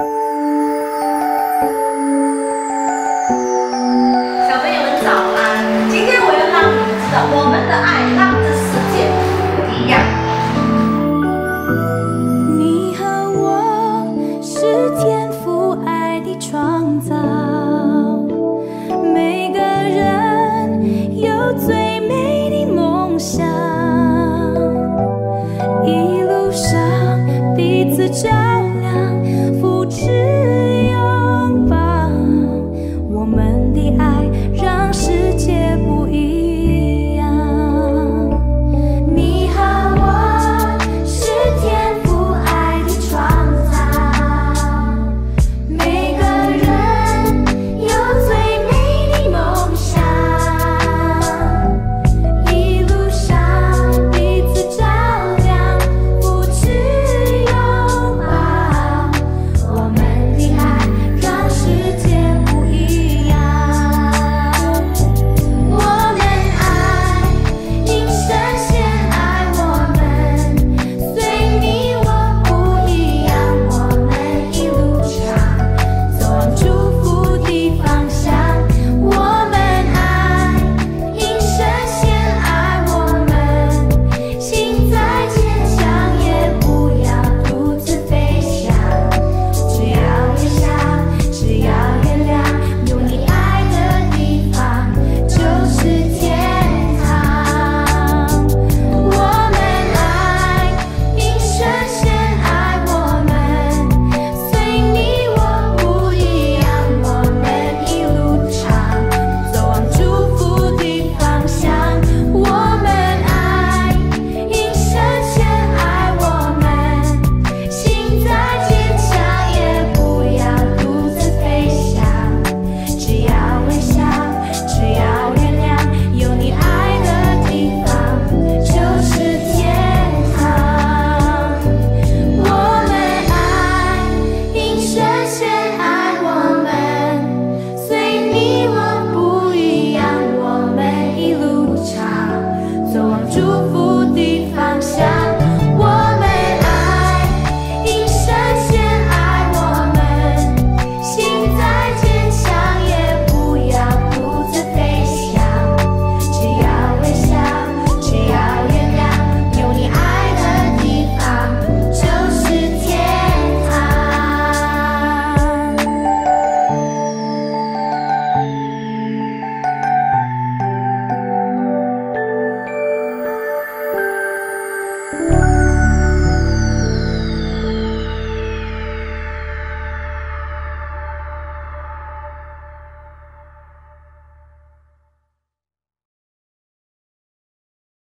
小朋友们早安今天我要让你知道我们的爱让这世界不一样。你和我是天赋爱的创造每个人有最美的梦想。一路上彼此交